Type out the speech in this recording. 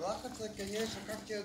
Рахат, конечно, как тебе